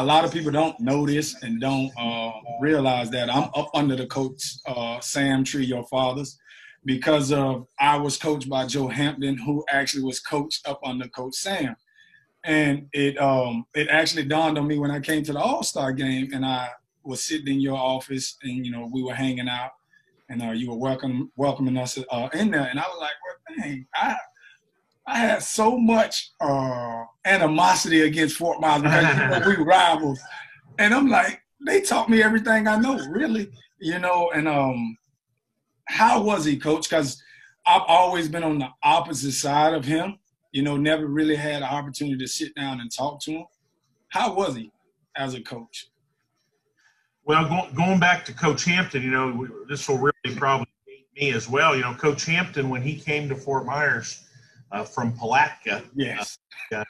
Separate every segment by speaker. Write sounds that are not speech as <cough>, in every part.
Speaker 1: a lot of people don't know this and don't uh, realize that I'm up under the coach uh, Sam Tree, your father's, because of I was coached by Joe Hampton, who actually was coached up under Coach Sam. And it um, it actually dawned on me when I came to the All Star game and I was sitting in your office and you know we were hanging out and uh, you were welcome welcoming us uh, in there and I was like, well, dang, I I had so much uh, animosity against Fort Myers because you know, we <laughs> rivals, and I'm like, they taught me everything I know, really, you know. And um, how was he, coach? Because I've always been on the opposite side of him, you know, never really had an opportunity to sit down and talk to him. How was he as a coach?
Speaker 2: Well, go, going back to Coach Hampton, you know, this will really probably me as well. You know, Coach Hampton, when he came to Fort Myers uh, from Palatka.
Speaker 1: Yes.
Speaker 2: Uh,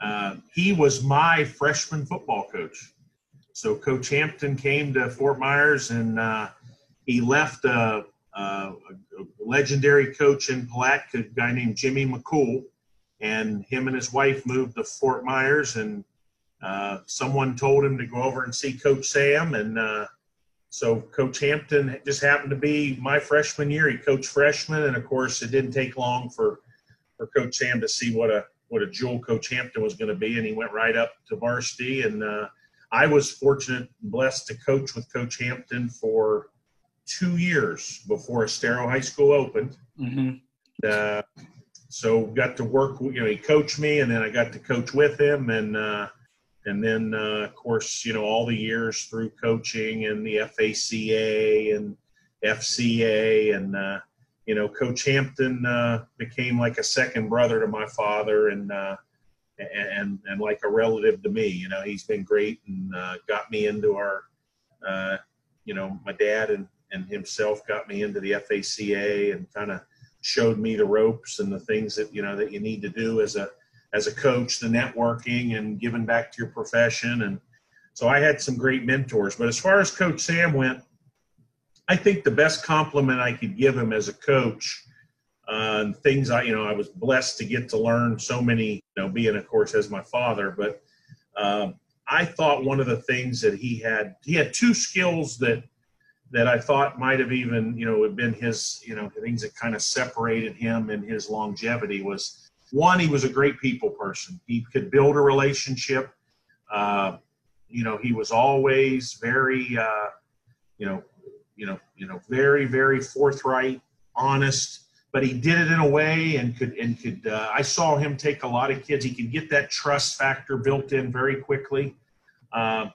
Speaker 2: uh, he was my freshman football coach. So Coach Hampton came to Fort Myers and uh, he left a, a, a, legendary coach in Palatka, a guy named Jimmy McCool. And him and his wife moved to Fort Myers and uh, someone told him to go over and see Coach Sam. And uh, so Coach Hampton just happened to be my freshman year. He coached freshman, and of course, it didn't take long for for Coach Sam to see what a what a jewel Coach Hampton was going to be, and he went right up to varsity. And uh, I was fortunate and blessed to coach with Coach Hampton for two years before Estero High School opened. Mm-hmm. Uh, so got to work. You know, he coached me, and then I got to coach with him, and uh, and then uh, of course, you know, all the years through coaching and the FACA and FCA and uh, you know, Coach Hampton uh, became like a second brother to my father, and uh, and and like a relative to me. You know, he's been great and uh, got me into our, uh, you know, my dad and and himself got me into the FACA and kind of showed me the ropes and the things that you know that you need to do as a as a coach, the networking and giving back to your profession, and so I had some great mentors. But as far as Coach Sam went I think the best compliment I could give him as a coach, uh, and things I, you know, I was blessed to get to learn so many, you know, being, of course, as my father. But um, I thought one of the things that he had, he had two skills that that I thought might have even, you know, have been his, you know, things that kind of separated him and his longevity was one, he was a great people person. He could build a relationship. Uh, you know, he was always very, uh, you know, you know, you know, very, very forthright, honest. But he did it in a way and could and could. Uh, I saw him take a lot of kids. He could get that trust factor built in very quickly. Uh,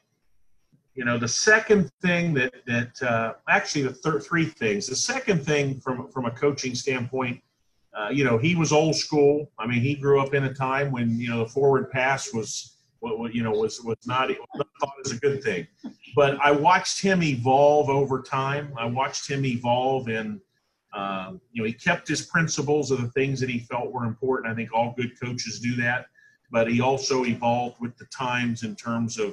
Speaker 2: you know, the second thing that that uh, actually the third three things. The second thing from from a coaching standpoint, uh, you know, he was old school. I mean, he grew up in a time when you know the forward pass was what, you know was was not, not thought as a good thing. But I watched him evolve over time. I watched him evolve and Um, you know, he kept his principles of the things that he felt were important. I think all good coaches do that. But he also evolved with the times in terms of,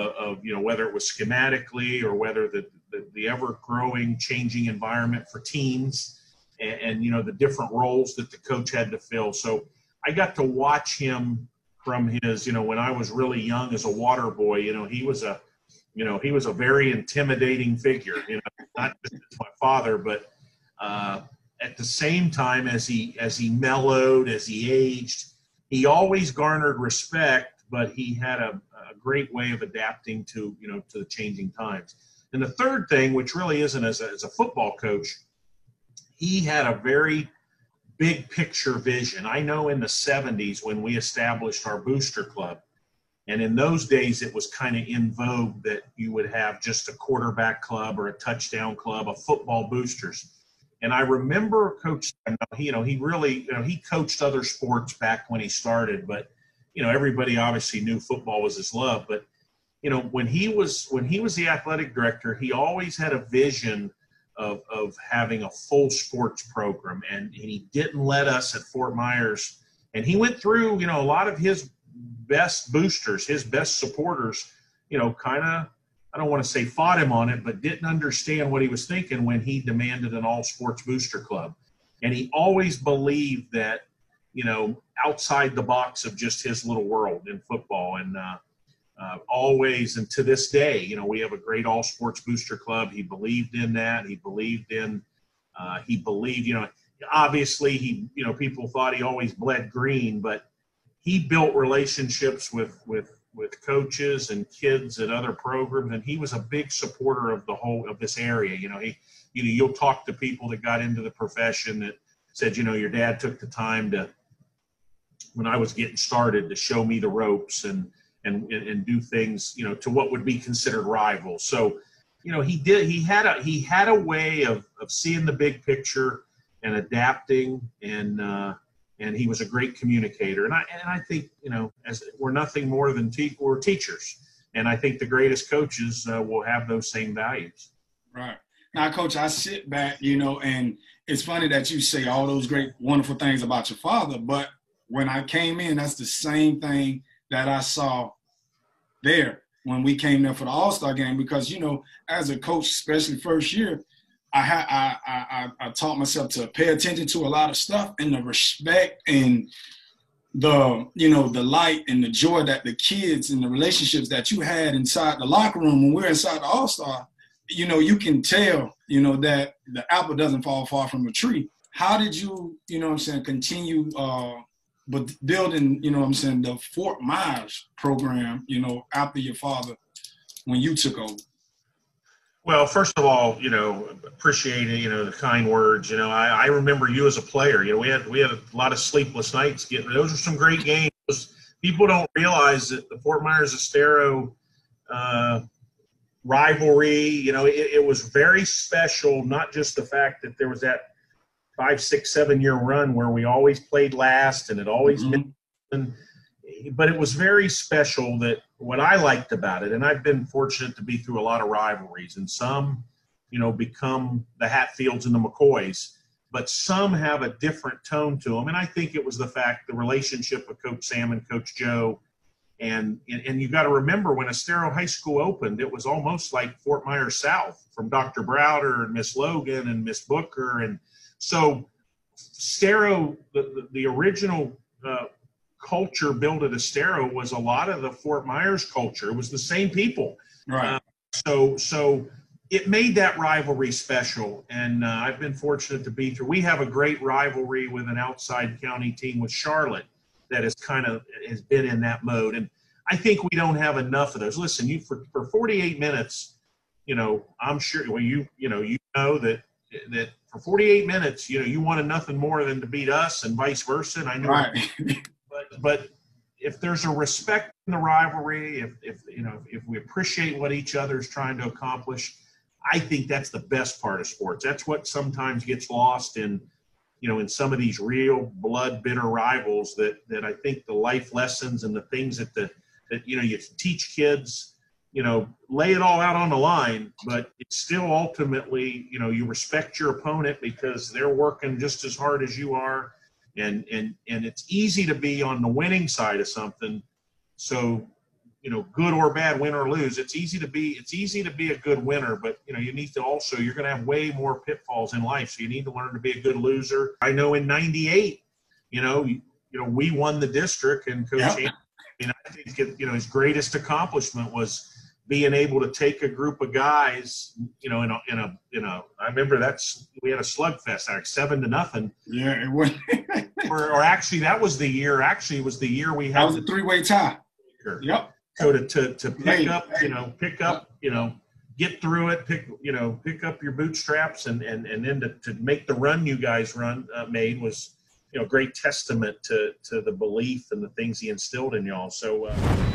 Speaker 2: uh, of you know, whether it was schematically or whether the, the, the ever growing, changing environment for teams and, and, you know, the different roles that the coach had to fill. So I got to watch him from his, you know, when I was really young as a water boy, you know, he was a, you know, he was a very intimidating figure, you know, not just my father, but uh, at the same time as he, as he mellowed, as he aged, he always garnered respect, but he had a, a great way of adapting to, you know, to the changing times. And the third thing, which really isn't as a, as a football coach, he had a very big picture vision. I know in the 70s when we established our booster club, and in those days it was kind of in vogue that you would have just a quarterback club or a touchdown club, a football boosters. And I remember Coach, you know, he really, you know, he coached other sports back when he started, but you know, everybody obviously knew football was his love. But you know, when he was when he was the athletic director, he always had a vision of, of having a full sports program. And, and he didn't let us at Fort Myers. And he went through, you know, a lot of his best boosters, his best supporters, you know, kind of, I don't want to say fought him on it, but didn't understand what he was thinking when he demanded an all sports booster club. And he always believed that, you know, outside the box of just his little world in football. And, uh, uh, always and to this day, you know, we have a great all sports booster club. He believed in that. He believed in, uh, he believed, you know, obviously he, you know, people thought he always bled green, but he built relationships with, with, with coaches and kids at other programs. And he was a big supporter of the whole of this area. You know, he, you know, you'll talk to people that got into the profession that said, you know, your dad took the time to, when I was getting started to show me the ropes and, and, and do things, you know, to what would be considered rivals. So, you know, he did, he had a, he had a way of, of seeing the big picture and adapting and, uh, and he was a great communicator. And I, and I think, you know, as we're nothing more than te- we're teachers. And I think the greatest coaches uh, will have those same values.
Speaker 1: Right. Now, coach, I sit back, you know, and it's funny that you say all those great, wonderful things about your father, but when I came in, that's the same thing that I saw there when we came there for the All Star game. Because you know, as a coach, especially first year, I had I, I I taught myself to pay attention to a lot of stuff and the respect and the you know the light and the joy that the kids and the relationships that you had inside the locker room when we're inside the All Star. You know, you can tell you know that the apple doesn't fall far from a tree. How did you you know I'm saying continue uh, but building, you know I'm saying, the Fort Myers program, you know, after your father, when you took over?
Speaker 2: Well, first of all, you know, appreciate you know, the kind words. You know, I, I remember you as a player. You know, we had we had a lot of sleepless nights getting those are some great games. People don't realize that the Fort Myers Estero uh, rivalry, you know, it, it was very special, not just the fact that there was that five, six, seven year run where we always played last and it always mm-hmm. been, but it was very special that what I liked about it, and I've been fortunate to be through a lot of rivalries, and some, you know, become the Hatfields and the McCoys, but some have a different tone to them. And I think it was the fact, the relationship with Coach Sam and Coach Joe. And, and, and you've got to remember when Estero High School opened, it was almost like Fort Myers South from Dr. Browder and Miss Logan and Miss Booker and – so, Estero, the, the, the original uh, culture built at Estero was a lot of the Fort Myers culture. It was the same people.
Speaker 1: Right. Uh,
Speaker 2: so, so it made that rivalry special. And uh, I've been fortunate to be through. We have a great rivalry with an outside county team with Charlotte that has kind of has been in that mode. And I think we don't have enough of those. Listen, you for, for 48 minutes, you know, I'm sure. Well, you you know, you know that that for 48 minutes, you know, you wanted nothing more than to beat us and vice versa. And I know,
Speaker 1: right. <laughs>
Speaker 2: but, if there's a respect in the rivalry, if, if, you know, if we appreciate what each other is trying to accomplish, I think that's the best part of sports. That's what sometimes gets lost in, you know, in some of these real blood bitter rivals that, that I think the life lessons and the things that the, that, you know, you teach kids, you know, lay it all out on the line, but it's still ultimately, you know, you respect your opponent because they're working just as hard as you are. And, and, and it's easy to be on the winning side of something. So, you know, good or bad, win or lose, it's easy to be, it's easy to be a good winner, but you know, you need to also, you're going to have way more pitfalls in life. So you need to learn to be a good loser. I know in 98, you know, you, you know, we won the district and coach, yep. I mean, I think, you know, his greatest accomplishment was, being able to take a group of guys, you know, in a, in a, in a, I remember that's, we had a slugfest, like seven to nothing.
Speaker 1: Yeah, it was. <laughs>
Speaker 2: or, or actually, that was the year, actually, it was the year we had.
Speaker 1: That was a three way tie. Yep.
Speaker 2: So to, to, to pick up, you know, pick up, you know, get through it, pick, you know, pick up your bootstraps and, and, and then to, to make the run you guys run uh, made was, you know, great testament to, to the belief and the things he instilled in y'all. So, uh,